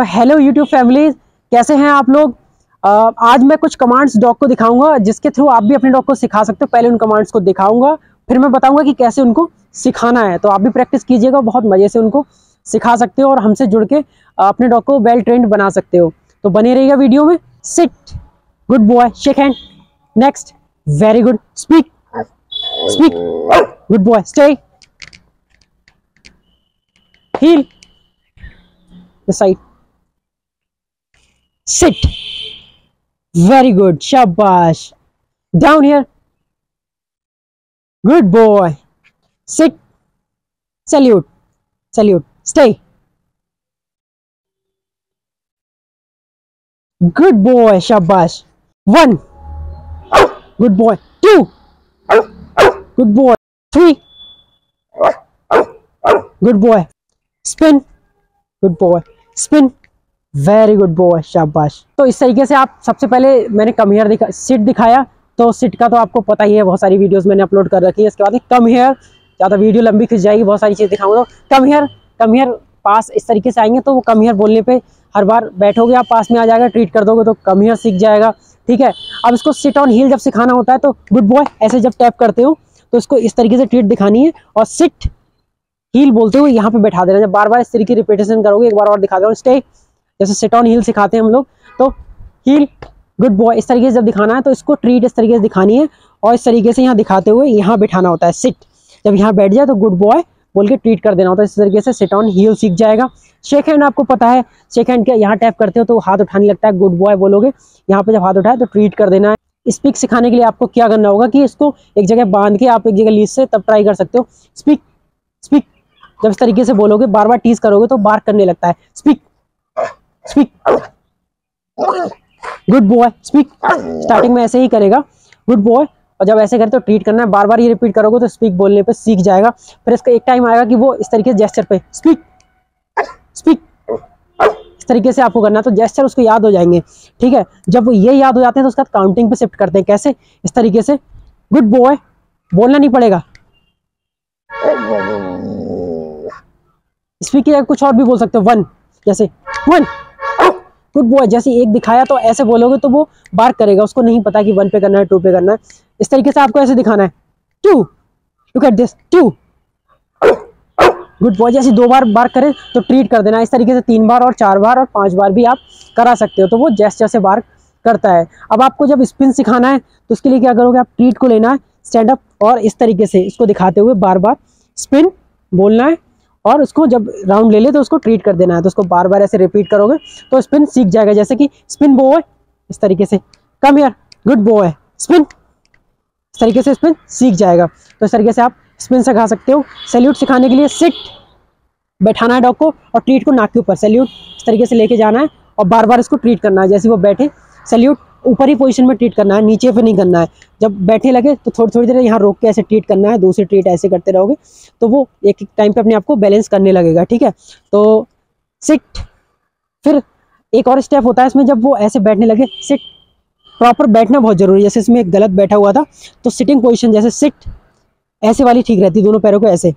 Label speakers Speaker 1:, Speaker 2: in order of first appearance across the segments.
Speaker 1: तो hello YouTube family कैसे हैं आप लोग? आज मैं कुछ कमांड्स डॉग को दिखाऊँगा, जिसके थ्रू आप भी अपने डॉग को सिखा सकते हो। पहले उन कमांड्स को दिखाऊँगा, फिर मैं बताऊँगा कि कैसे उनको सिखाना है। तो आप भी प्रैक्टिस कीजिएगा, बहुत मज़े से उनको सिखा सकते हो और हमसे जुड़ के अपने डॉग को वेल ट्रेंड बना सकते हो। तो बने रहिएगा वीडियो में। Sit good boy shake hand next very good speak speak good boy stay heel. The side. Sit. Very good. Shabash. Down here. Good boy. Sit. Salute. Salute. Stay. Good boy. Shabash. One. Good boy. Two. Good boy. Three. Good boy. Spin. Good boy. Spin. Very good boy शाबाश। तो इस तरीके से आप सबसे पहले मैंने come here दिखा सिट दिखाया। तो सिट का तो आपको पता ही है, बहुत सारी वीडियोस मैंने अपलोड कर रखी है। इसके बाद कम हेयर ज़्यादा वीडियो लंबी खिंच जाएगी, बहुत सारी चीज़ दिखाऊँगा। तो कम हेयर कम हेयर पास इस तरीके से आएँगे तो वो कम हेयर बोलने पे हर बार बैठोगे आप, पास में आ जाएगा ट्रीट कर दोगे तो कम हेयर सीख जाएगा। ठीक है? अब इसको सिट ऑन हील जब सिखाना होता है तो गुड बॉय ऐसे जब टैप करते हो तो इसको इस तरीके से ट्रीट दिखानी है। और सिट हील बोलते हुए यहाँ पे बैठा देना। जब बार बार इस तरीके रिपीटेशन करोगे, एक बार और दिखा दो स्टे जैसे सेट ऑन हील सिखाते हैं हम लोग तो हील गुड बॉय इस तरीके से जब दिखाना है तो इसको ट्रीट इस तरीके से दिखानी है, और इस तरीके से यहाँ दिखाते हुए यहाँ बैठाना होता है सिट जब यहाँ बैठ जाए तो गुड बॉय बोल के ट्रीट कर देना होता है, इस तरीके से सेट ऑन हील सीख जाएगा। शेक हैंड आपको पता है शेक हैंड के यहाँ टैप करते हो तो हाथ उठाने लगता है गुड बॉय बोलोगे, यहाँ पे जब हाथ उठाए तो ट्रीट कर देना है। स्पीक सिखाने के लिए आपको क्या करना होगा कि इसको एक जगह बाँध के आप एक जगह लीज से तब ट्राई कर सकते हो। स्पीक स्पीक जब इस तरीके से बोलोगे, बार बार टीज करोगे तो बार करने लगता है। Speak speak good boy speak starting में ऐसे ही करेगा. गुड बॉय और जब ऐसे करे तो ट्रीट करना है. बार बार ये रिपीट करोगे तो स्पीक बोलने पे सीख जाएगा. फिर इसका एक टाइम आएगा कि वो इस तरीके से जेस्चर पे स्पीक स्पीक इस तरीके से आपको करना है तो जेस्चर उसको याद हो जाएँगे. ठीक है? जब वो ये याद हो जाते हैं तो उसका काउंटिंग पे शिफ्ट करते हैं. कैसे? इस तरीके से. गुड बॉय बोलना नहीं पड़ेगा. स्पीकर कुछ और भी बोल सकते हो. वन जैसे वन गुड बॉय जैसे एक दिखाया तो ऐसे बोलोगे तो वो बार करेगा, उसको नहीं पता कि वन पे करना है टू पे करना है। इस तरीके से आपको ऐसे दिखाना है। To look at this to good boy जैसे दो बार बार करे तो ट्रीट कर देना। इस तरीके से तीन बार और चार बार और पाँच बार भी आप करा सकते हो तो वो जैसे जैसे बार करता है। अब आपको जब स्पिन सिखाना है तो उसके लिए क्या करोगे आप? ट्रीट को लेना है स्टैंड अप और इस तरीके से इसको दिखाते हुए बार बार स्पिन बोलना है। और उसको जब राउंड ले ले तो उसको ट्रीट कर देना है तो उसको बार बार ऐसे रिपीट करोगे तो स्पिन सीख जाएगा। जैसे कि स्पिन बॉय इस तरीके से। कम यार गुड बॉय स्पिन इस तरीके से स्पिन सीख जाएगा। तो इस तरीके से आप स्पिन सिखा सकते हो। सैल्यूट सिखाने के लिए सिट बैठाना है डॉग को और ट्रीट को नाक के ऊपर। सैल्यूट इस तरीके से लेके जाना है और बार बार इसको ट्रीट करना है। जैसे वो बैठे सैल्यूट ऊपर ही पोजीशन में ट्रीट करना है, नीचे पे नहीं करना है। जब बैठे लगे तो थोड़ी थोड़ी देर यहाँ रोक के ऐसे ट्रीट करना है दूसरी ट्रीट ऐसे करते रहोगे तो वो एक एक टाइम पे अपने आप को बैलेंस करने लगेगा, ठीक है? तो सिट फिर एक और स्टेप होता है इसमें, जब वो ऐसे बैठने लगे सिट प्रॉपर बैठना बहुत ज़रूरी है। जैसे इसमें एक गलत बैठा हुआ था तो सिटिंग पोजिशन जैसे सिट ऐसे वाली ठीक रहती है दोनों पैरों को ऐसे।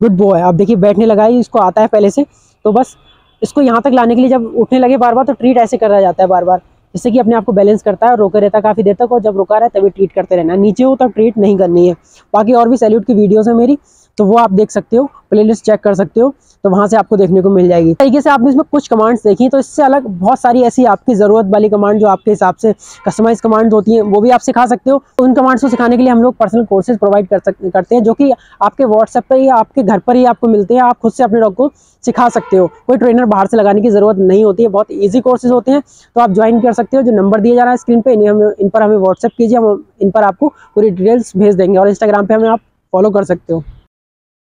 Speaker 1: गुड बॉय आप देखिए, बैठने लगा ही, इसको आता है पहले से तो बस इसको यहाँ तक लाने के लिए जब उठने लगे बार बार तो ट्रीट ऐसे करा जाता है बार बार जिससे कि अपने आप को बैलेंस करता है और रोके रहता है काफ़ी देर तक और जब रुका रहा है तभी ट्रीट करते रहना नीचे हो तब ट्रीट नहीं करनी है। बाकी और भी सैल्यूट की वीडियोज़ है मेरी। तो वो आप देख सकते हो प्लेलिस्ट चेक कर सकते हो तो वहाँ से आपको देखने को मिल जाएगी। तरीके से आपने इसमें कुछ कमांड्स देखी तो इससे अलग बहुत सारी ऐसी आपकी ज़रूरत वाली कमांड जो आपके हिसाब से कस्टमाइज कमांड होती हैं, वो भी आप सिखा सकते हो। उन कमांड्स को सिखाने के लिए हम लोग पर्सनल कोर्सेज प्रोवाइड कर सकते करते हैं, जो कि आपके व्हाट्सएप पर या आपके घर पर ही आपको मिलते हैं, आप खुद से अपने डॉग को सिखा सकते हो। कोई ट्रेनर बाहर से लगाने की ज़रूरत नहीं होती है, बहुत ईजी कोर्सेज होते हैं तो आप ज्वाइन कर सकते हो, जो नंबर दिया जा रहा है स्क्रीन पर इन्हें हमें, इन पर हमें व्हाट्सएप कीजिए, हम इन पर आपको पूरी डिटेल्स भेज देंगे और इंस्टाग्राम पर हमें आप फॉलो कर सकते हो।